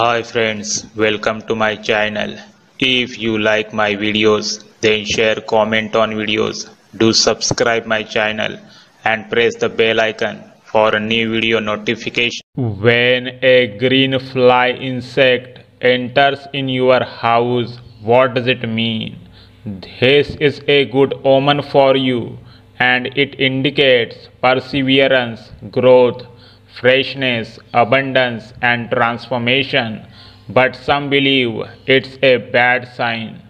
Hi friends, welcome to my channel. If you like my videos, then share comment on videos. Do subscribe my channel and press the bell icon for a new video notification. When a green fly insect enters in your house, what does it mean? This is a good omen for you and it indicates perseverance, growth, freshness, abundance, and transformation. But some believe it's a bad sign.